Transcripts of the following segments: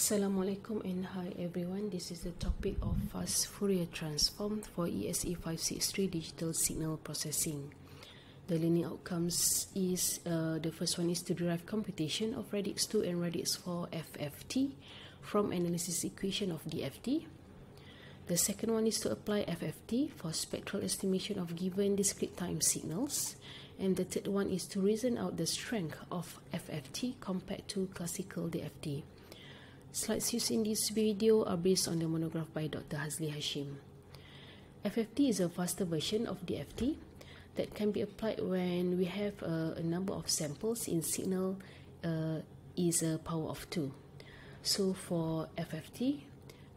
Assalamualaikum and hi everyone. This is the topic of fast Fourier transform for ESE 563 digital signal processing. The learning outcomes is uh, the first one is to derive computation of radix 2 and radix 4 FFT from analysis equation of DFT. The second one is to apply FFT for spectral estimation of given discrete time signals. And the third one is to reason out the strength of FFT compared to classical DFT. Slides used in this video are based on the monograph by Dr. Hazli Hashim. FFT is a faster version of DFT that can be applied when we have a, a number of samples in signal uh, is a power of 2. So for FFT,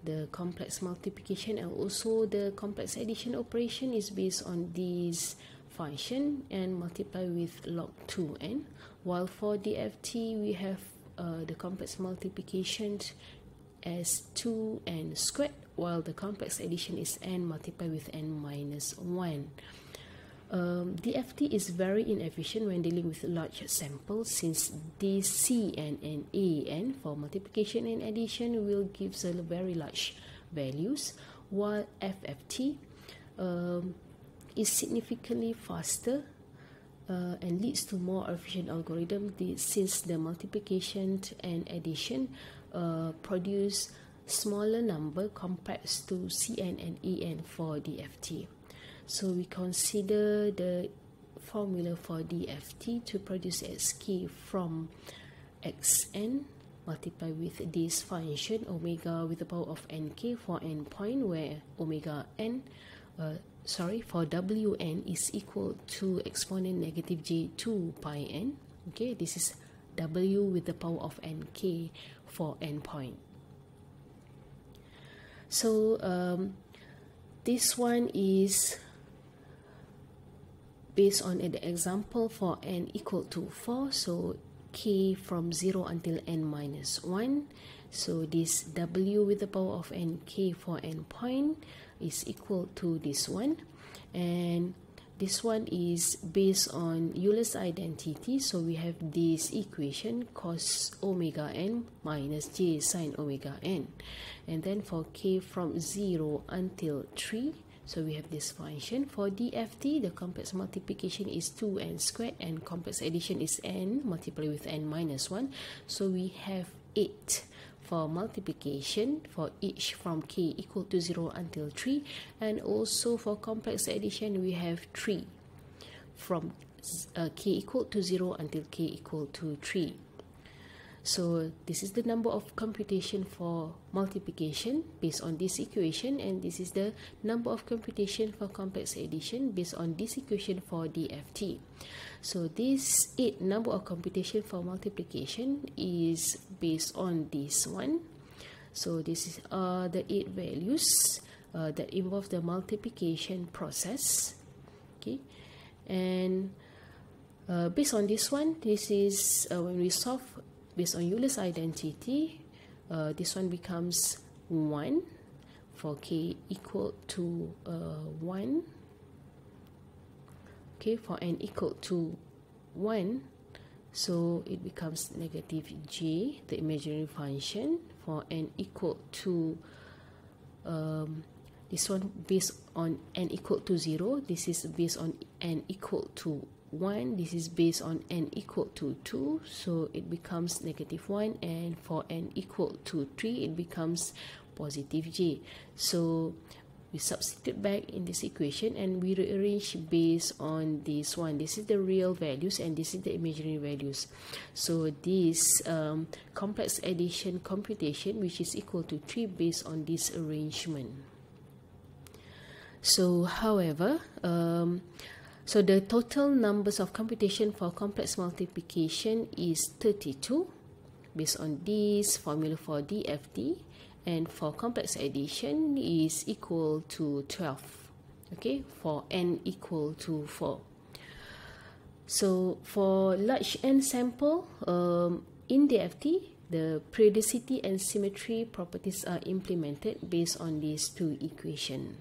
the complex multiplication and also the complex addition operation is based on this function and multiply with log 2n while for DFT we have uh, the complex multiplication as 2n squared while the complex addition is n multiplied with n minus 1. Um, DFT is very inefficient when dealing with large samples since DC and NAN for multiplication and addition will give a very large values while FFT um, is significantly faster uh, and leads to more efficient algorithm since the multiplication and addition uh, produce smaller number compared to Cn and En for DFT. So we consider the formula for DFT to produce Xk from Xn multiplied with this function omega with the power of nk for n point where omega n uh, sorry for wn is equal to exponent negative j 2 pi n. Okay this is w with the power of nk for n point. So um, this one is based on the example for n equal to 4 so k from 0 until n minus 1 so this w with the power of n k for n point is equal to this one. And this one is based on Euler's identity. So we have this equation cos omega n minus j sine omega n. And then for k from 0 until 3 so we have this function for DFT the complex multiplication is 2n squared and complex addition is n multiplied with n minus 1 so we have 8 for multiplication for each from k equal to 0 until 3 and also for complex addition we have 3 from uh, k equal to 0 until k equal to 3 so this is the number of computation for multiplication based on this equation and this is the number of computation for complex addition based on this equation for DFT. So this 8 number of computation for multiplication is based on this one. So this is uh, the 8 values uh, that involve the multiplication process. Okay, and uh, based on this one, this is uh, when we solve based on Euler's identity, uh, this one becomes 1 for k equal to uh, 1. Okay, for n equal to 1, so it becomes negative j, the imaginary function. For n equal to, um, this one based on n equal to 0, this is based on n equal to 1 this is based on n equal to 2 so it becomes negative 1 and for n equal to 3 it becomes positive j. So we substitute back in this equation and we rearrange based on this one. This is the real values and this is the imaginary values. So this um, complex addition computation which is equal to 3 based on this arrangement. So however um, so the total numbers of computation for complex multiplication is 32 based on this formula for DFT and for complex addition is equal to 12 okay for n equal to 4 so for large n sample um, in DFT the periodicity and symmetry properties are implemented based on these two equations